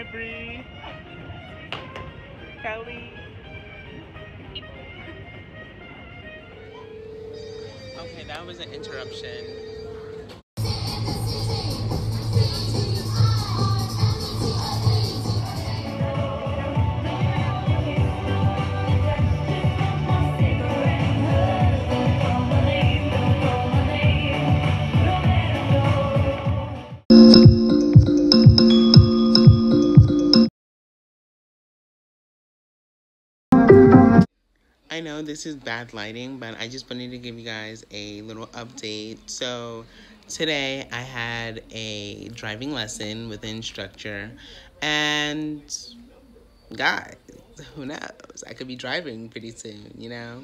Hi, Bree. Kelly. Okay, that was an interruption. I know this is bad lighting, but I just wanted to give you guys a little update. So today I had a driving lesson with an instructor and guys, who knows? I could be driving pretty soon, you know?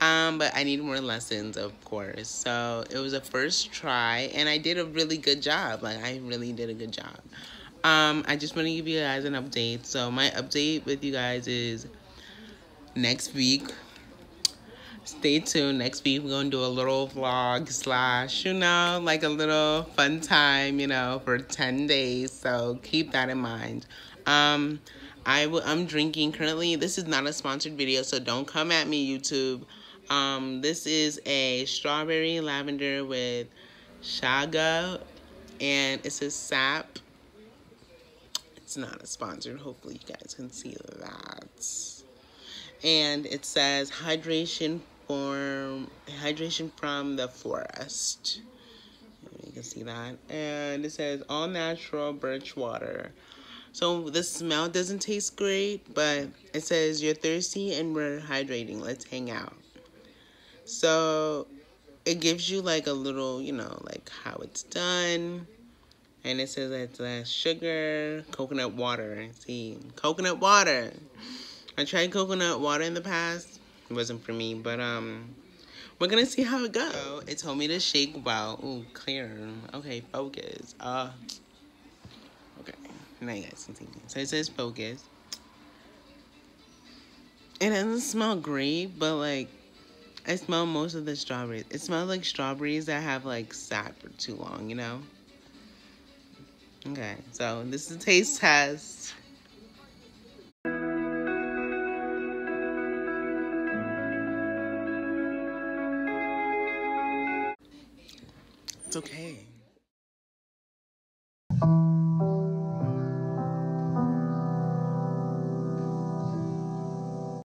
Um, but I need more lessons, of course. So it was a first try and I did a really good job. Like I really did a good job. Um, I just want to give you guys an update. So my update with you guys is next week. Stay tuned. Next week, we're going to do a little vlog slash, you know, like a little fun time, you know, for 10 days. So keep that in mind. Um, I w I'm drinking currently. This is not a sponsored video, so don't come at me, YouTube. Um, this is a strawberry lavender with chaga, and it says Sapp. It's not a sponsor. Hopefully, you guys can see that and it says hydration from hydration from the forest. You can see that. And it says all natural birch water. So the smell doesn't taste great but it says you're thirsty and we're hydrating. Let's hang out. So it gives you like a little you know like how it's done. And it says it's uh, sugar coconut water. See coconut water I tried coconut water in the past. It wasn't for me, but um, we're gonna see how it goes. It told me to shake well. Ooh, clear. Okay, focus. Uh, okay. Now you guys can see me. So it says focus. It doesn't smell great, but like, I smell most of the strawberries. It smells like strawberries that have like sat for too long, you know? Okay, so this is a taste test. It's okay.